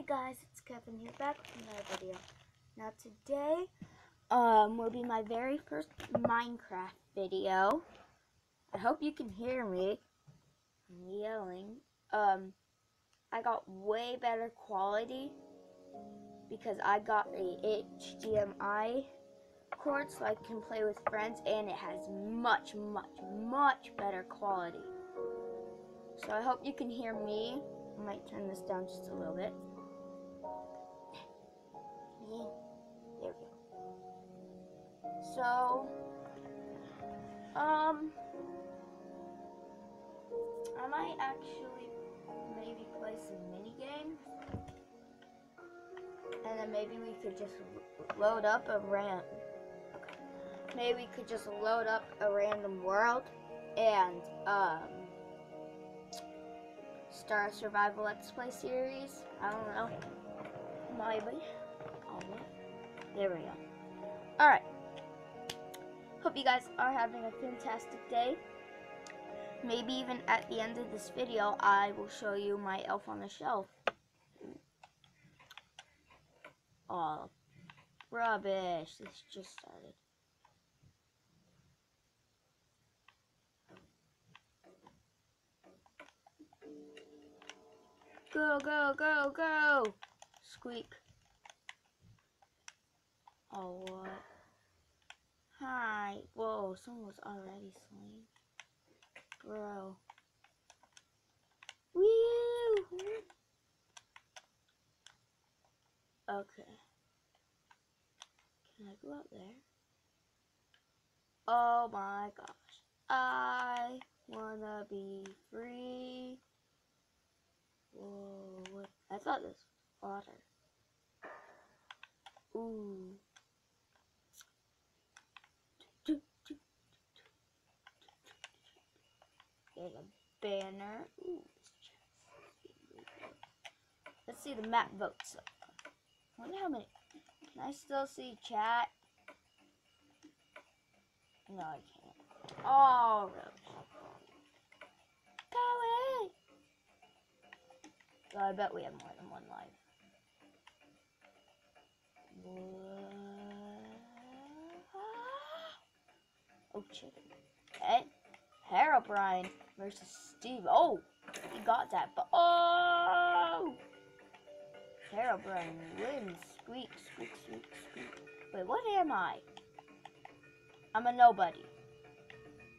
Hey guys, it's Kevin here back with another video. Now today um will be my very first Minecraft video. I hope you can hear me. I'm yelling. Um I got way better quality because I got a HDMI cord so I can play with friends and it has much much much better quality. So I hope you can hear me. I might turn this down just a little bit. There we go. So, um, I might actually maybe play some mini games, and then maybe we could just load up a ran. Maybe we could just load up a random world and um a survival let's play series. I don't know. Maybe. There we go. Alright. Hope you guys are having a fantastic day. Maybe even at the end of this video, I will show you my elf on the shelf. Oh, rubbish. This just started. Go, go, go, go! Squeak. Oh, what? Hi. Whoa, someone was already slain. Bro. Woo! Okay. Can I go up there? Oh my gosh. I wanna be free. Whoa, what? I thought this was water. Ooh. There's a banner. Ooh, Let's see the map votes. I wonder how many. Can I still see chat? No, I can't. Oh, Go away! So I bet we have more than one life. Oh, chicken. Hey, Herobrine versus Steve. Oh, he got that, but oh! Herobrine wins. Squeak, squeak, squeak, squeak. Wait, what am I? I'm a nobody.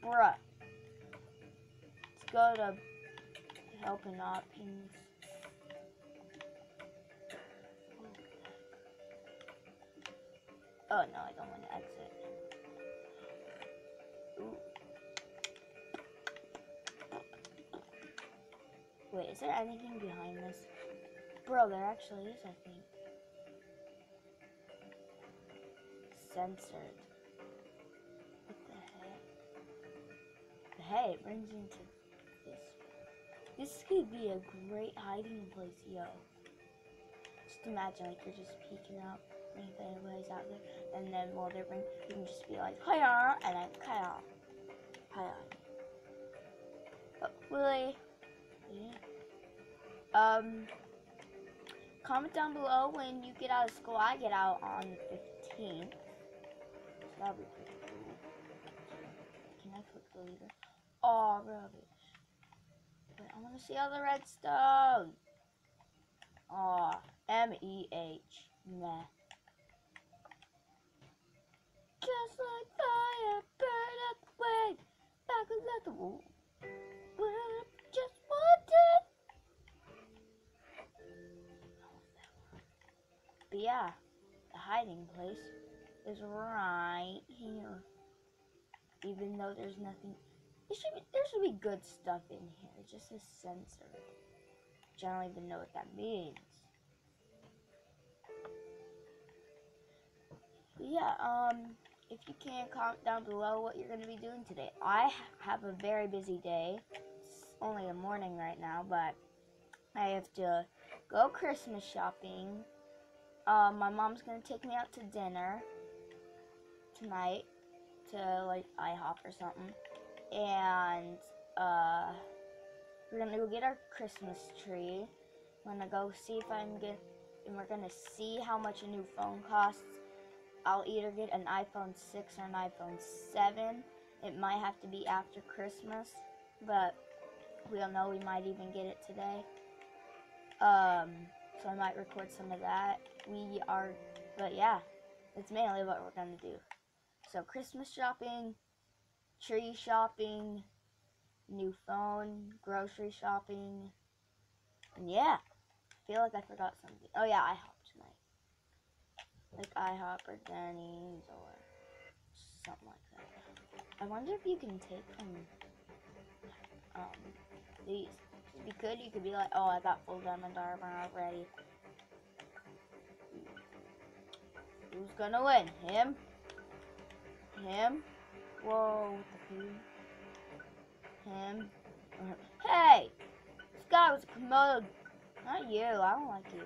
Bruh. Let's go to helping options. Oh no, I don't want to exit. Ooh. Wait, is there anything behind this? Bro, there actually is, I think. Censored. What the heck? Hey, it brings into this. This could be a great hiding place, yo. Just imagine, like, you're just peeking out if anybody's out there. And then while they're ring, you can just be like, hiya, and then hiya, hiya. But really, yeah. Um, comment down below when you get out of school. I get out on the 15th. So that'll be pretty cool. Can I click the leader? Oh, rubbish. Wait, I want to see all the redstone. Oh, M-E-H. Meh. Just like fire, burn up the way, back and let the wall. Just wanted. But yeah, the hiding place is right here. Even though there's nothing, there should be, there should be good stuff in here. Just a sensor. I don't even know what that means. But yeah, um, if you can, comment down below what you're going to be doing today. I have a very busy day. It's only the morning right now, but I have to go Christmas shopping. Um, my mom's to take me out to dinner tonight to, like, IHOP or something. And, uh, we're to go get our Christmas tree. I'm gonna go see if I'm get, and we're gonna see how much a new phone costs. I'll either get an iPhone 6 or an iPhone 7. It might have to be after Christmas, but we don't know. We might even get it today. Um, so I might record some of that. We are, but yeah, it's mainly what we're gonna do. So Christmas shopping, tree shopping, new phone, grocery shopping, and yeah, I feel like I forgot something. Oh yeah, IHOP tonight, like IHOP or Denny's or something like that. I wonder if you can take from um these. You could, you could be like, oh, I got full diamond armor already. Who's gonna win? Him? Him? Whoa, the. Him? Hey! This guy was a Komodo. Not you, I don't like you.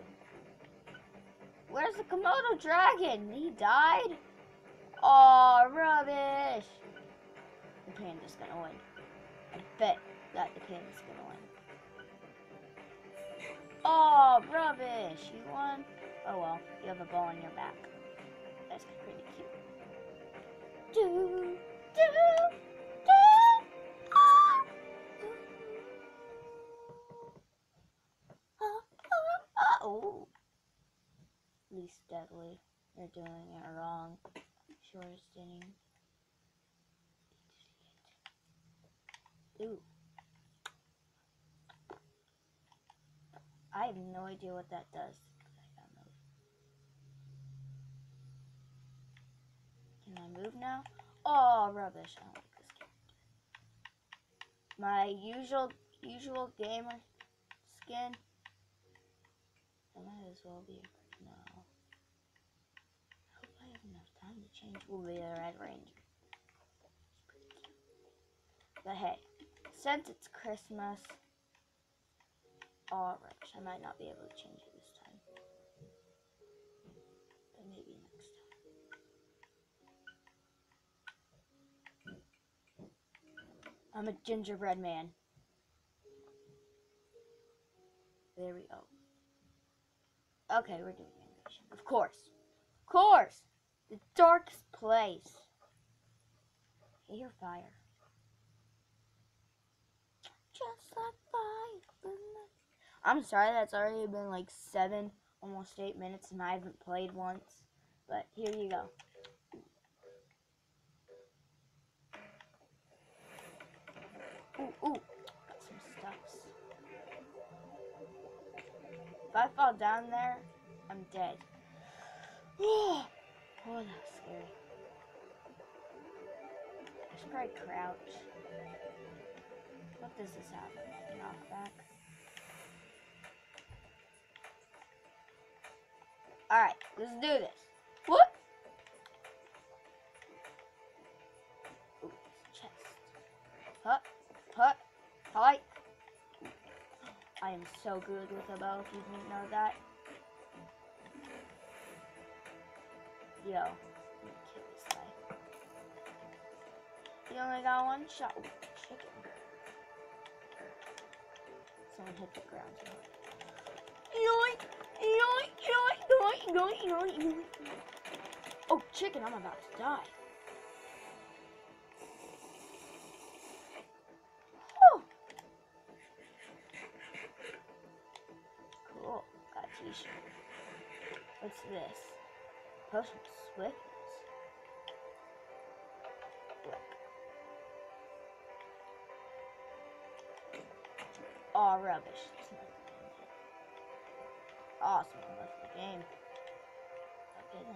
Where's the Komodo dragon? He died? Oh, rubbish! The panda's gonna win. I bet that the panda's gonna win. Oh, rubbish! You won? Oh well, you have a ball on your back. That's pretty cute. Do, do, do. Ah, ah. Oh. Least deadly. You're doing it wrong. Shortest inning. Ooh. I have no idea what that does. Can I move now? Oh, rubbish. I don't like this character. My usual usual gamer skin. I might as well be no. I hope I have enough time to change. Will be the Red Ranger. But hey, since it's Christmas, oh rubbish. I might not be able to change it this time. But maybe next time. I'm a gingerbread man. There we go. Okay, we're doing animation. Of course. Of course! The darkest place. Hear fire. Just like fire. I'm sorry that's already been like seven, almost eight minutes and I haven't played once. But here you go. Ooh, ooh, got some stuffs. If I fall down there, I'm dead. oh, that's scary. I should probably crouch. What does this have? Knockback. Alright, let's do this. What? Ooh, chest. Hi. I am so good with a bow if you didn't know that. Yo, kill this guy. He only got one shot. Ooh, chicken. Someone hit the ground. Yoink! Yoink! Yoink! Oh, chicken! I'm about to die. Whew. Cool. Got t-shirt. What's this? Potion swiftness. Look. Oh, rubbish. Awesome. Game. Okay then.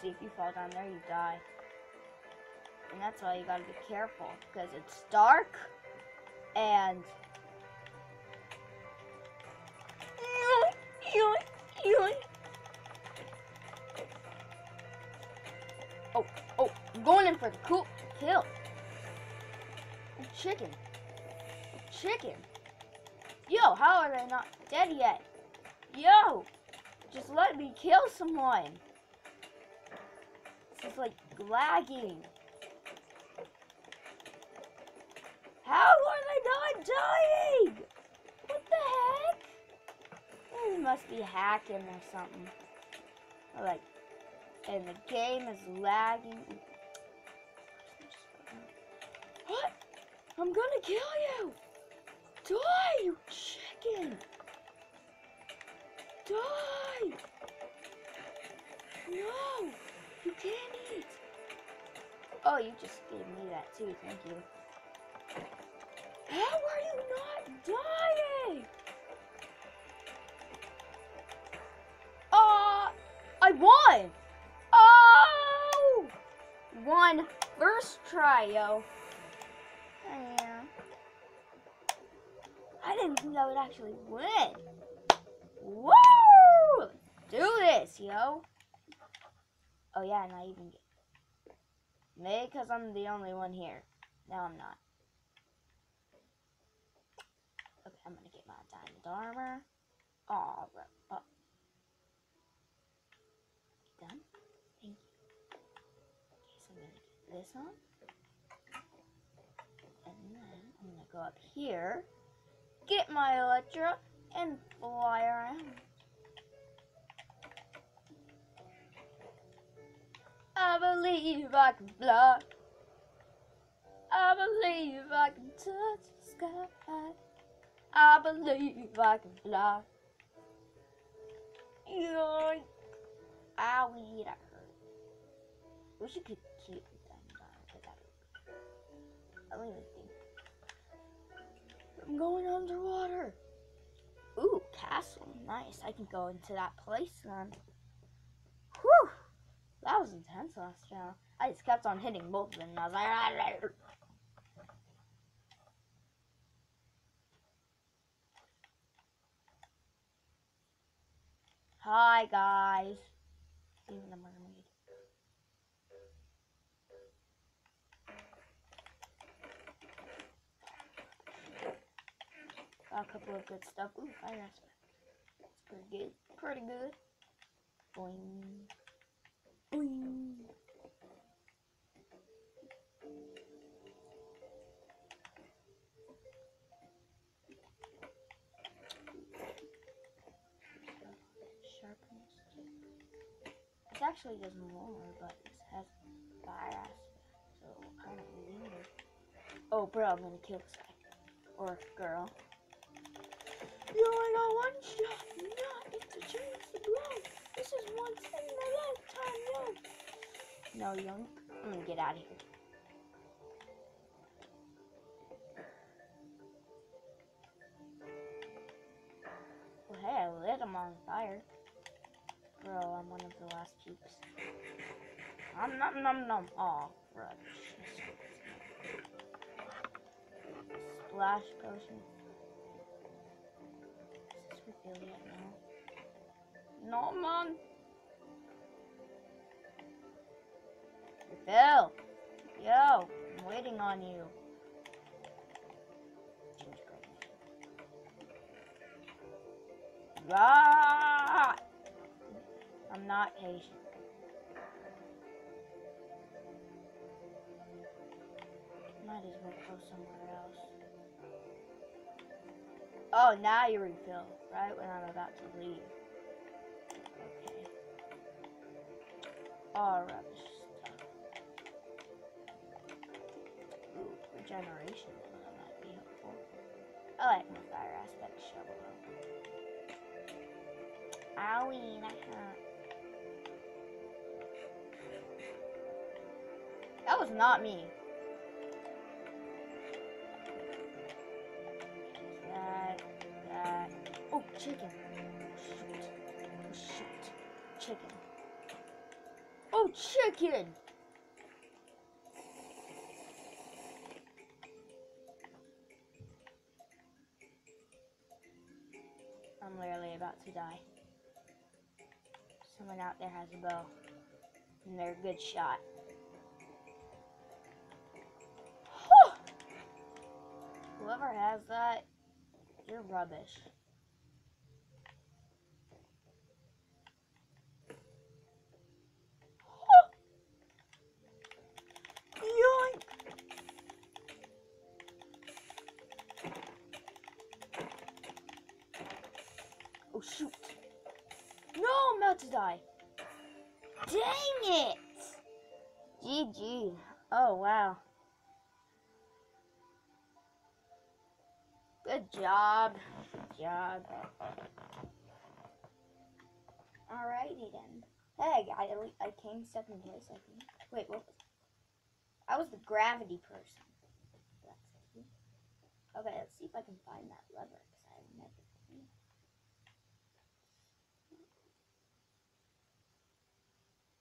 See, if you fall down there, you die. And that's why you gotta be careful, because it's dark, and... Oh, oh, I'm going in for the cool kill. Chicken. Chicken. Yo, how are they not dead yet? Yo, just let me kill someone. This is like lagging. How are they not dying? What the heck? They must be hacking or something. Or like, and the game is lagging. What? I'm gonna kill you! Die, you chicken! Die! No! You can't eat! Oh, you just gave me that too, thank you. How are you not dying? Uh, I won! Oh! One first try, yo. Yeah. I didn't think I would actually win. Woo! Do this, yo. Oh yeah, and I even get maybe because I'm the only one here. No, I'm not. Okay, I'm gonna get my diamond armor. Oh, oh. Done. Thank you. Okay, so I'm gonna get this on. And then I'm gonna go up here, get my Elytra, and fly around. I believe I can fly. I believe I can touch the sky. I believe I can fly. Yoink. Owie, that hurt. Wish you could keep that hurt. I don't even think. I'm going underwater. Ooh, castle. Nice. I can go into that place then. Whew. That was intense last round. I just kept on hitting both of them. And I was like, ah, Hi guys. Even the mermaid. Got a couple of good stuff. Ooh, fire aspect. That's pretty good. Pretty good. Boing. This actually doesn't more, but this has aspect, so kind of weird. Oh, bro, I'm gonna kill this guy or girl. You only got one shot. Not it's a chance to blow. This is once in a lifetime, yo. No, young. I'm gonna get out of here. Well, hey, I lit him on fire. Bro, I'm one of the last peeps. Nom nom nom nom. Aw, rubbish. Splash potion. Is this refill yet? No. No, man. Refill. Yo, I'm waiting on you. Ah! I'm not patient. Might as well go somewhere else. Oh, now you refill, right when I'm about to leave. Ooh, regeneration that might be helpful. I like my fire aspect shovel. Owie, that hurt. That was not me. That, that. Oh, chicken. Oh, shoot. Oh, shoot. Chicken. Oh, chicken! I'm literally about to die. Someone out there has a bow. And they're a good shot. Whoever has that, you're rubbish. Oh shoot. No, I'm about to die. Dang it! GG. Oh, wow. Good job. Good job. Alrighty then. Hey, I, I came second place, I think. Wait, what was I was the gravity person. Okay, let's see if I can find that lever, because I've never seen it.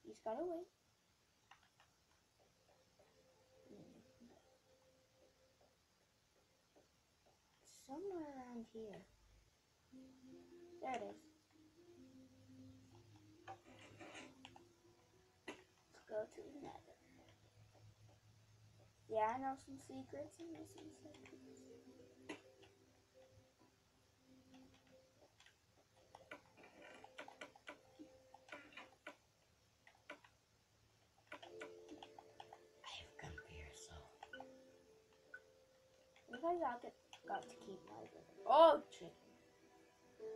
He's got away. Somewhere around here. There it is. Let's go to the nether. Yeah, I know some secrets and there's some secrets. I have come here, so. If I to, got to keep my. Oh, chicken.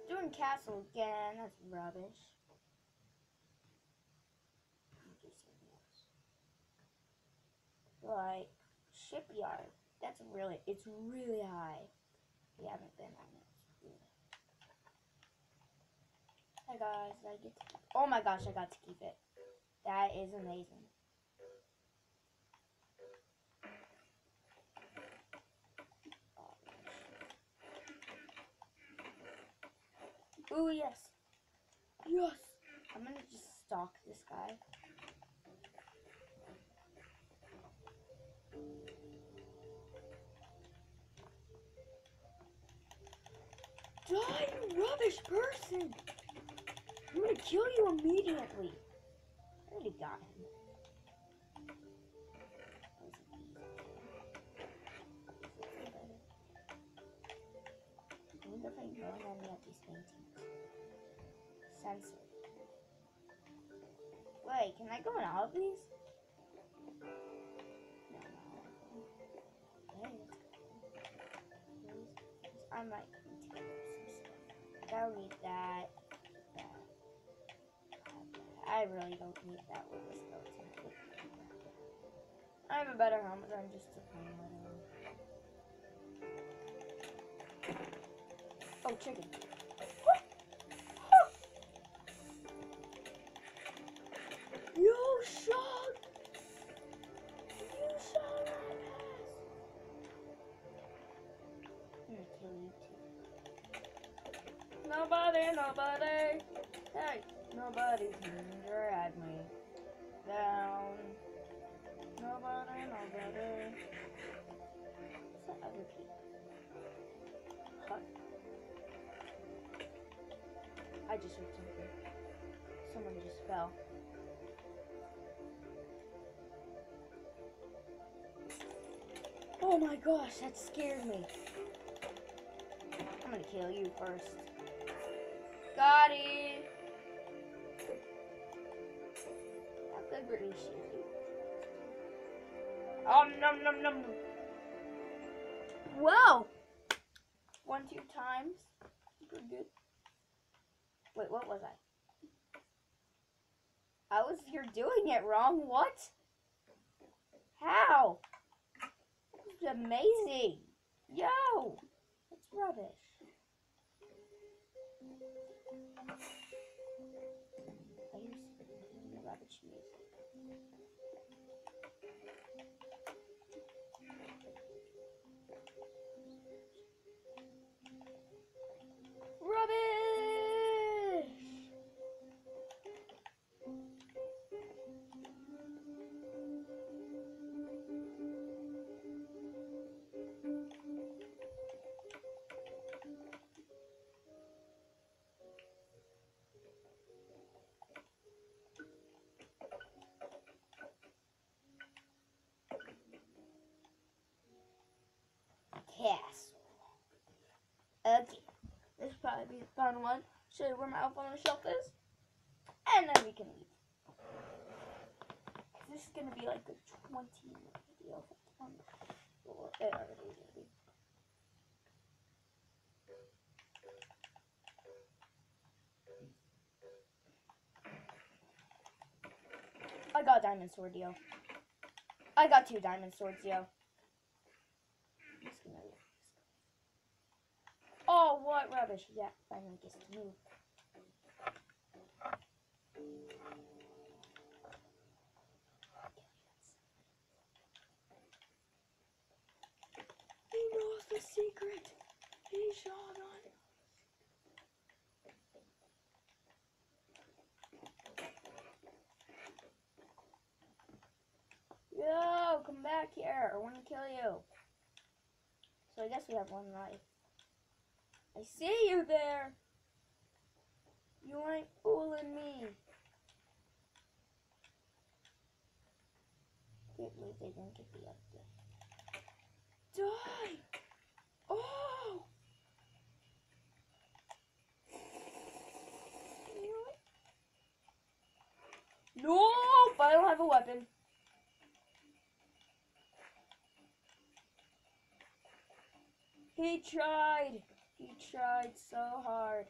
Doing castle again. That's rubbish. Like shipyard. That's really. It's really high. We haven't been on it. Hi guys, I get to. Oh my gosh, I got to keep it. That is amazing. Ooh, yes. Yes. I'm gonna just stalk this guy. Die, you rubbish person! I'm gonna kill you immediately. I already got him. I wonder if I Censored. Wait, can I go on all of these? No. I might need some stuff. I don't need that. I really don't need that with the skeleton. I have a better helmet than just a plain Oh, chicken. Shot! You shot my ass! Kill you too. Nobody, nobody! Hey, nobody can drag me down. Nobody, nobody. What's that other key? Hut. I just heard something. Someone just fell. Oh my gosh, that scared me. I'm gonna kill you first. Got it. How really shoot you? Um, num num num. Whoa! One, two times. Pretty good. Wait, what was I? I was you're doing it wrong. What? How? Amazing. Yo, that's rubbish. probably be a fun one. Show you where my outfit on the shelf is. And then we can leave. This is going to be like the 20 minute video. Um, it already is going to be. I got diamond sword, yo. I got two diamond swords, yo. Oh, what rubbish. Yeah, finally gets to move. He knows the secret. He shall not. Yo, come back here. I want to kill you. So I guess we have one life. I see you there. You ain't fooling me. Can't believe they didn't get the update. Die! Oh! Nope! I don't have a weapon. He tried. He tried so hard.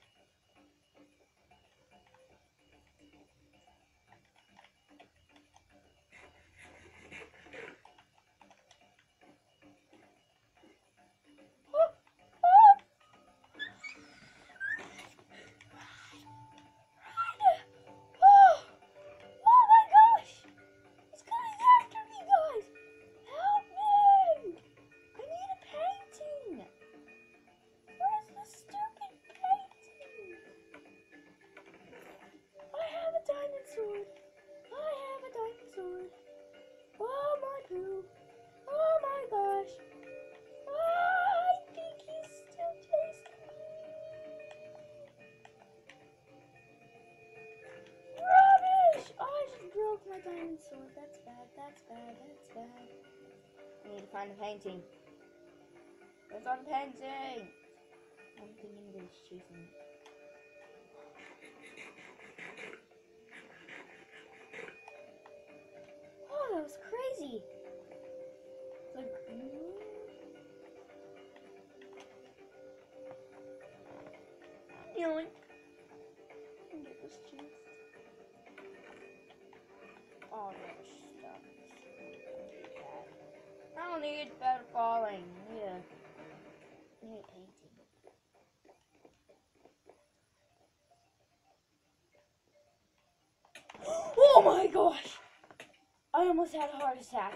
Find a painting. Where's our painting? I don't think anybody's chasing. Oh, that was crazy. Better falling. Yeah. A painting. Oh my gosh! I almost had a heart attack.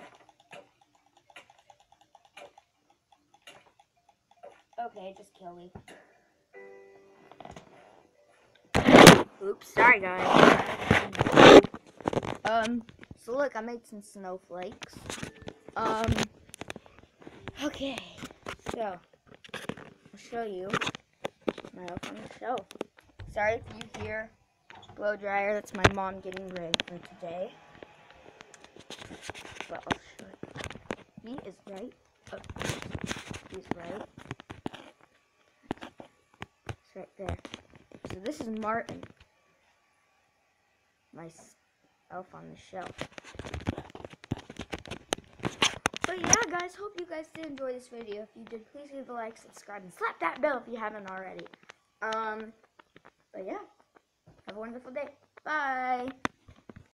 Okay, just kill me. Oops, sorry guys. Um, so look, I made some snowflakes. Um, okay, so I'll show you my elf on the shelf. Sorry if you hear blow dryer. That's my mom getting ready for today. But I'll show you. He is right. Oh, he's right. It's right there. So this is Martin. My elf on the shelf. Yeah, guys, hope you guys did enjoy this video. If you did, please leave a like, subscribe, and slap that bell if you haven't already. Um, but yeah, have a wonderful day. Bye.